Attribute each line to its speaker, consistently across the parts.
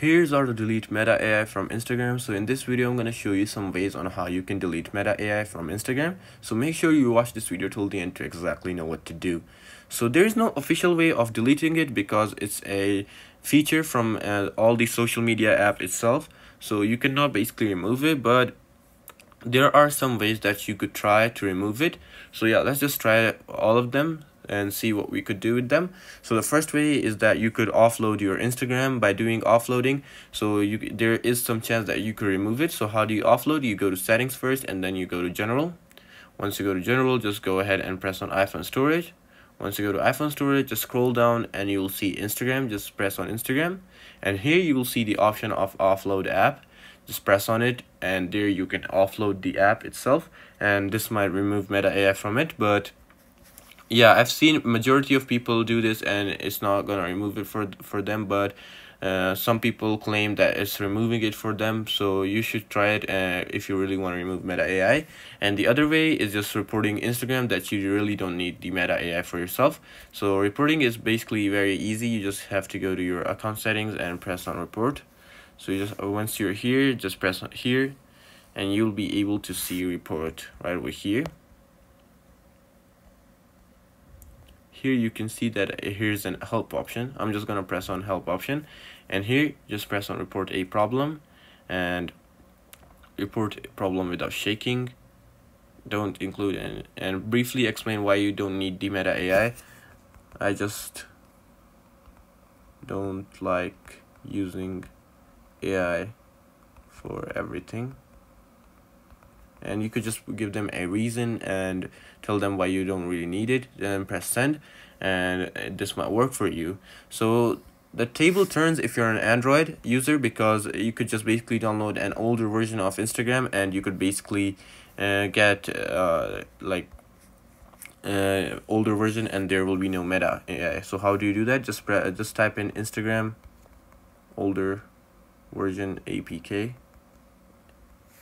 Speaker 1: Here's how to delete Meta AI from Instagram. So in this video, I'm going to show you some ways on how you can delete Meta AI from Instagram. So make sure you watch this video till the end to exactly know what to do. So there is no official way of deleting it because it's a feature from uh, all the social media app itself. So you cannot basically remove it, but there are some ways that you could try to remove it. So yeah, let's just try all of them and see what we could do with them. So the first way is that you could offload your Instagram by doing offloading. So you there is some chance that you could remove it. So how do you offload? You go to settings first and then you go to general. Once you go to general, just go ahead and press on iPhone storage. Once you go to iPhone storage, just scroll down and you will see Instagram. Just press on Instagram. And here you will see the option of offload app. Just press on it and there you can offload the app itself. And this might remove Meta AI from it, but yeah i've seen majority of people do this and it's not gonna remove it for for them but uh, some people claim that it's removing it for them so you should try it uh, if you really want to remove meta ai and the other way is just reporting instagram that you really don't need the meta ai for yourself. So reporting is basically very easy. You just have to go to your account settings and press on report. So you just once you're here just press here and you'll be able to see report right over here here you can see that here's an help option. I'm just gonna press on help option. And here just press on report a problem. And report problem without shaking. Don't include and and briefly explain why you don't need the meta ai i just don't like using ai for everything and you could just give them a reason and tell them why you don't really need it then press send and this might work for you. So the table turns if you're an android user because you could just basically download an older version of instagram and you could basically uh, get uh, like uh, older version and there will be no meta. AI. so how do you do that? Just just type in instagram older version apk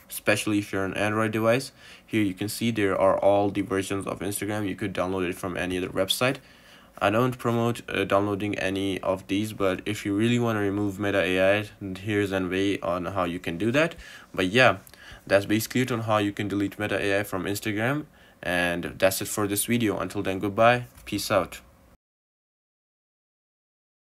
Speaker 1: especially if you're an Android device. Here you can see there are all the versions of Instagram. You could download it from any other website. I don't promote uh, downloading any of these, but if you really want to remove Meta AI, here's an way on how you can do that. But yeah, that's basically it on how you can delete Meta AI from Instagram. And that's it for this video. Until then, goodbye. Peace out.